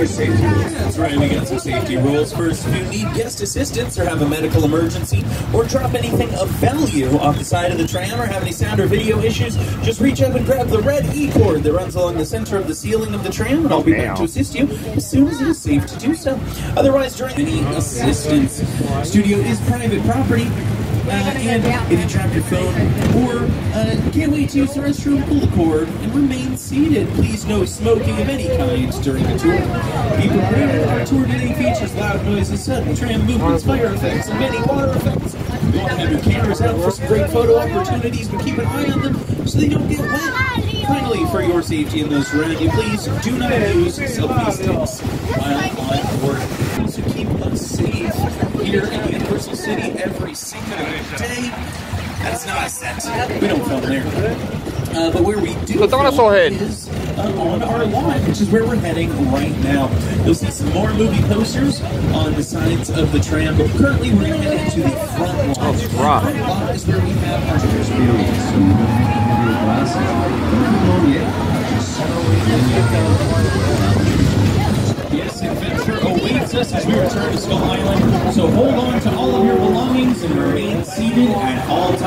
your safety rules? That's right, we got some safety rules. First, if you need guest assistance or have a medical emergency or drop anything of value off the side of the tram or have any sound or video issues, just reach up and grab the red E-cord that runs along the center of the ceiling of the tram and I'll be back to assist you as soon as it is safe to do so. Otherwise, during any assistance, studio is private property. And if you drop your phone or uh, can't wait to use the restroom, pull the cord and remain seated. Please no smoking of any kind during the tour. Be prepared. Our tour today features loud noises, sudden tram movements, fire effects, and many water effects. We want to have your cameras out for some great photo opportunities, but keep an eye on them so they don't get wet. Finally, for your safety and those around you, please do not use selfie sticks while on board. So keep us safe here in Universal City every single day. That's not a set. We don't film there. Uh, but where we do Look, I saw film is uh, on our lawn, which is where we're heading right now. You'll see some more movie posters on the sides of the tram, but currently we're going to head to the front lawn. Oh, The front lawn is where we have our Experience. So you don't to your glasses. Come on, yeah. Just settle in. Yes, adventure awaits us as we return to Skull and remain seated at all times,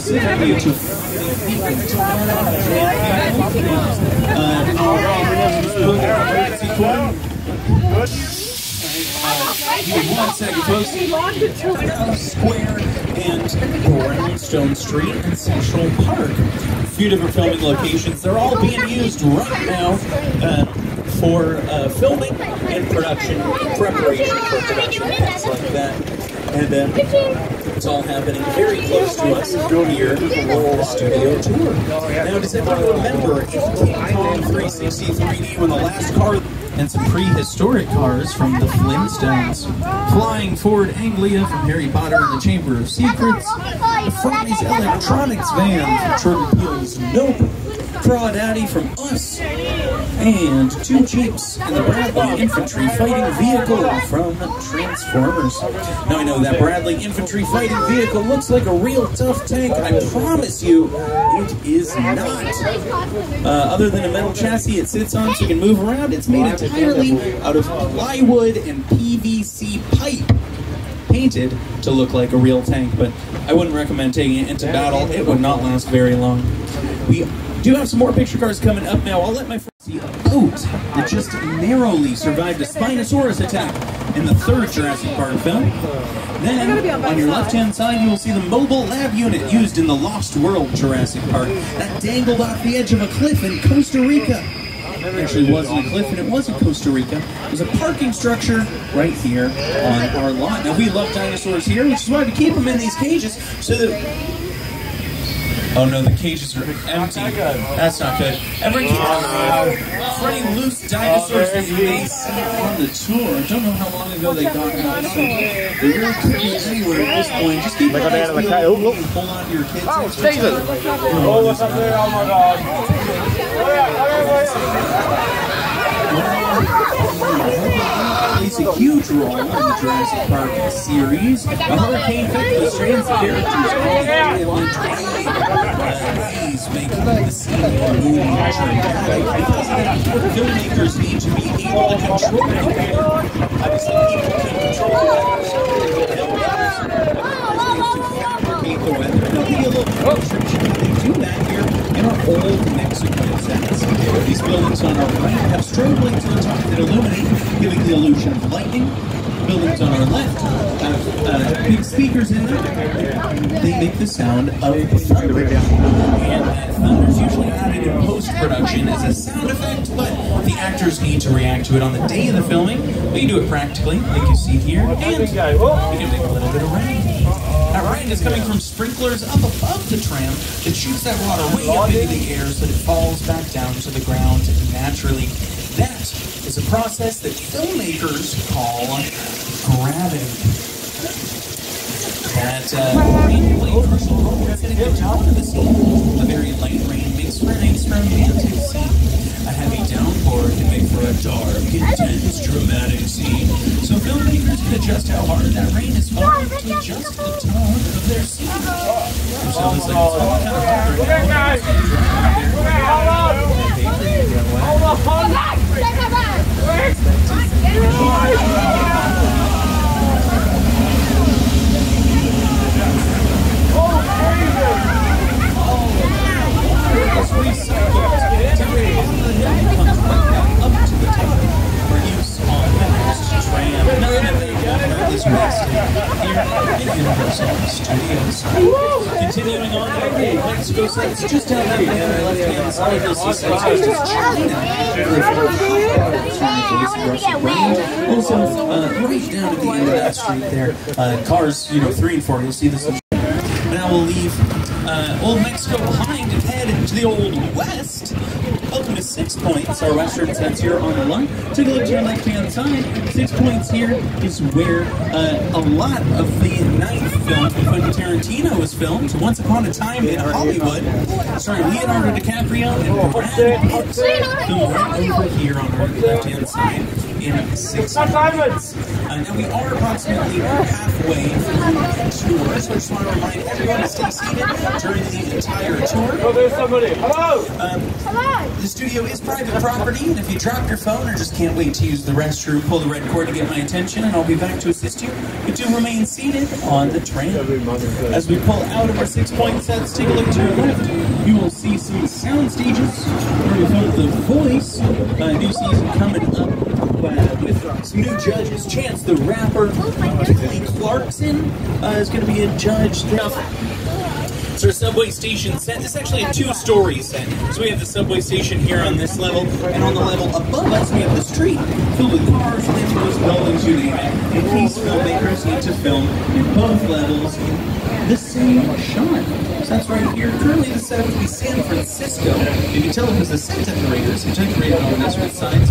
specifically to feet uh, Give me one second, folks. Square and Brownstone Street in Central Park. A few different filming locations. They're all being used right now uh, for uh, filming and production, preparation for production, like that. And uh, it's all happening very close to us here on the studio tour. Now, does everyone remember King Kong 360 3-D when the last car and some prehistoric cars from the Flintstones. Flying Ford Anglia from Harry Potter and the Chamber of Secrets. The Fry's Electronics van from Jordan Peele's Nope. Crawdaddy from Us. And two Jeeps and the Bradley Infantry Fighting Vehicle from Transformers. Now I know that Bradley Infantry Fighting vehicle looks like a real tough tank, I promise you, it is not. Uh, other than a metal chassis it sits on so you can move around, it's made entirely out of plywood and PVC pipe painted to look like a real tank, but I wouldn't recommend taking it into battle. It would not last very long. We do have some more picture cards coming up now. I'll let my friends see a boat that just narrowly survived a Spinosaurus attack in the third Jurassic Park film. Then, on your left-hand side, you will see the mobile lab unit used in the Lost World Jurassic Park that dangled off the edge of a cliff in Costa Rica. It actually wasn't a cliff and it wasn't Costa Rica. It was a parking structure right here on our lot. Now we love dinosaurs here, which is why we keep them in these cages so that Oh no, the cages are empty. That's not good. Every oh, for any loose dinosaurs oh, that you may see on the tour, I don't know how long ago they got out, so they really could be anywhere at this point. Just keep They got your out of eyes the peeled. cat. Oh, look. Hold on to your kids. Oh, It's gonna Stephen. tell Oh, what's up there? Oh my god. Oh, plays a huge role in the Jurassic Park series. A hurricane hit the strands of characters the uh, These the scene the of filmmakers need to be able to control the can control the weather, so filmmakers replicate the weather. There'll be a little restriction how they do that here in our old Mexican sets. These buildings on our right have strobe lights on top that illuminate, giving the illusion of lightning. Buildings on our left have uh, big speakers in them. They make the sound of thunder. And that thunder's usually added in post-production as a sound effect, but the actors need to react to it on the day of the filming. We can do it practically, like you see here, and we can make a little bit of rain. That rain is coming from sprinklers up above the tram that shoots that water way up into the air so that it falls back down to the ground naturally. That is a process that filmmakers call gravity. That uh, rain play a crucial role in setting the tone of the scene. A very light rain makes for a nice romantic scene. A heavy downpour can make for a dark, intense, dramatic scene. So filmmakers can adjust how hard that rain is falling to adjust the tone of their scene. So it's like it's all kind of hard right now. Let's recycle temperature from the hill comes right back up to the top for use on the next tram. None of it is wasted here in Universal Studios. Continuing on, okay, Just down that left-hand side. You'll see sets just as China. Also, uh, right down at the end of that street there, uh, cars, you know, three and four, you'll see this now we'll leave uh, Old Mexico behind and head to the Old West. Welcome to Six Points, our western sense here on the line. Take a look to your left-hand side. Six Points here is where uh, a lot of the ninth film Quentin Tarantino was filmed. Once Upon a Time in Hollywood, starring Leonardo DiCaprio and Brad Pitt. Right over here on our left-hand side in Six Points. Uh, now we are approximately halfway through the tour, so I just want to remind everyone to stay seated during the entire tour. Oh, there's somebody. Hello. Hello! The studio is private property, and if you drop your phone or just can't wait to use the restroom, pull the red cord to get my attention, and I'll be back to assist you. But do remain seated on the train. As we pull out of our six-point sets, take a look to your left. You will see some sound stages where we filmed The Voice, uh, new season coming up uh, with some new judges. Chance the Rapper, Kelly Clarkson uh, is going to be a judge. It's our subway station set. Is actually a two-story set. So we have the subway station here on this level, and on the level above us we have the street filled with cars, windows, buildings, you name it. And these filmmakers need to film in both levels in the same shot. So that's right here. Currently the set would be San Francisco. If you can tell because the set decorators have decorated all this with signs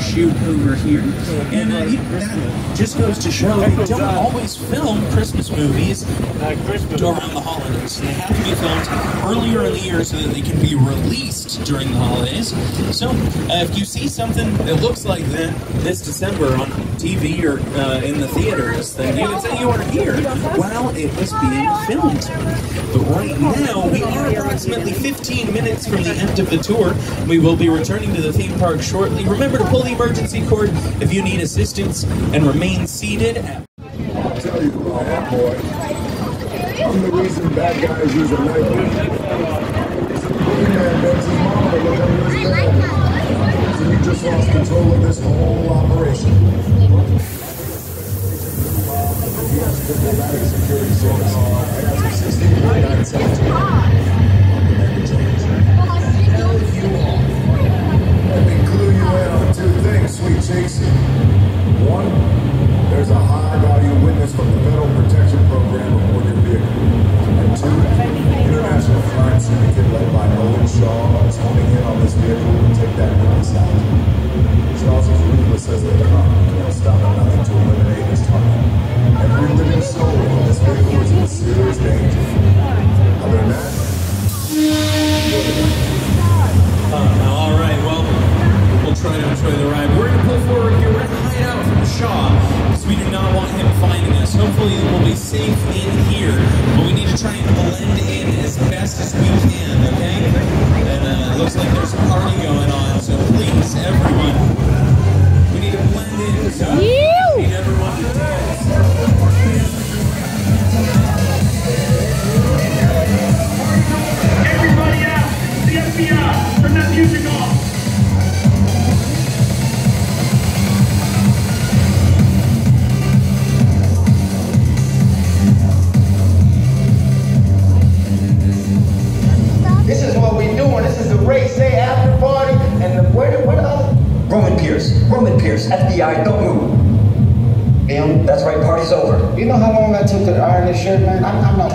shoot over here. And uh, you know, that just goes to show they don't always film Christmas movies Uh, around the holidays. They have to be filmed earlier in the year so that they can be released during the holidays. So uh, if you see something that looks like that this December on TV or uh, in the theaters, then you can say you are here while it was being filmed. But right now, we are approximately 15 minutes from the end of the tour. We will be returning to the theme park shortly. Remember to pull the emergency cord if you need assistance and remain seated at I'll tell you who I am, boy. I'm the reason bad guys use a knife. It's a boogeyman bends his mama to look under his bed. So you just lost control of this whole operation. He has diplomatic security service. Uh, I got some 16 things, sweet cheeks. One, there's a high value witness from the Federal Protection Program FBI, don't move. him. That's right, party's over. You know how long I took to iron this shirt, man? I'm, I'm not.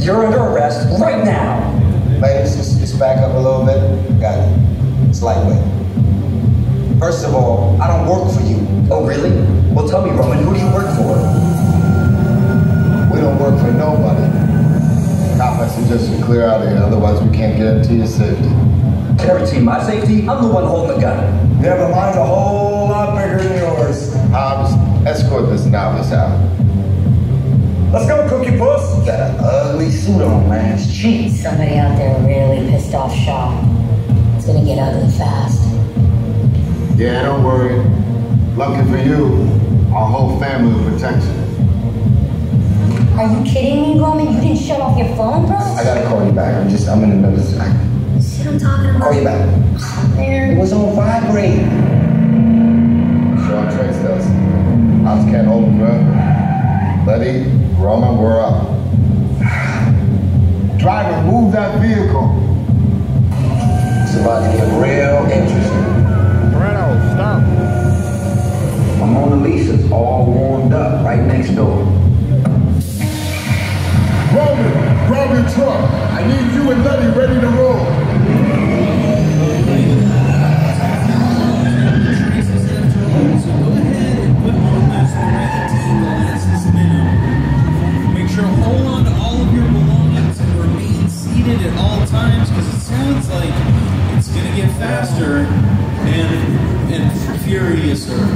You're under arrest right now. Ladies, just, just back up a little bit. Got it. It's lightweight. First of all, I don't work for you. Oh, really? Well, tell me, Roman, who do you work for? We don't work for nobody. Cop, I suggest you clear out of here, otherwise we can't guarantee your safety. Guarantee my safety? I'm the one holding the gun. Never mind, a whole lot bigger than yours. Hobbs, escort this novice out. Let's go, Cookie Puss. Got an ugly suit on, man. It's cheap. Somebody out there really pissed off Shaw. It's gonna get ugly fast. Yeah, don't worry. Lucky for you, our whole family will protect you. Are you kidding me, Roman? You didn't shut off your phone, bro? I gotta call you back. I'm just, I'm in the middle of I See what I'm talking about? Call you back. It was on vibrate. Trace can't hold him forever. Letty, Roman, we're up. Driver, move that vehicle.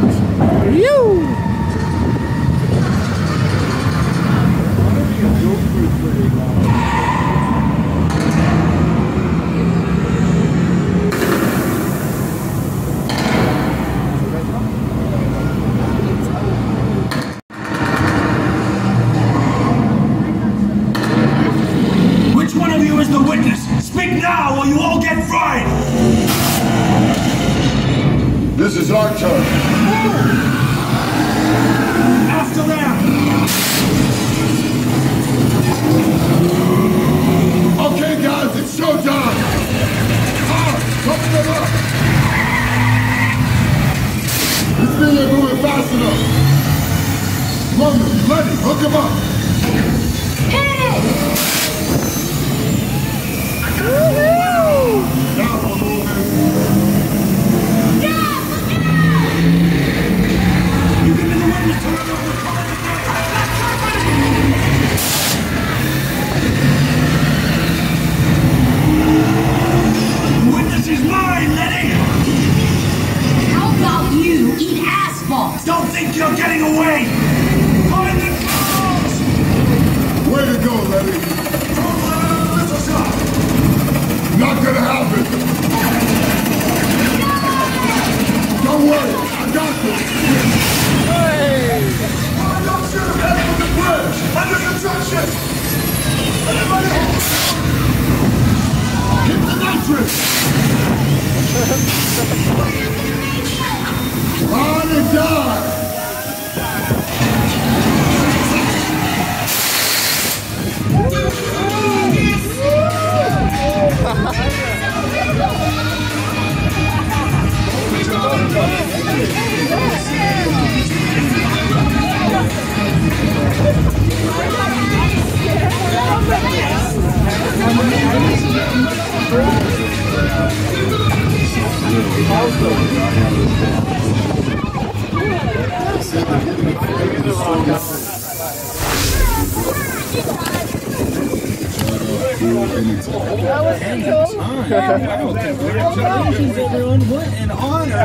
유!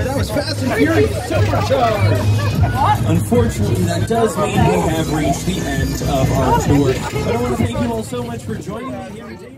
That was Furious Supercharged. Unfortunately, that does mean we have reached the end of our tour. But I want to thank you all so much for joining me here today.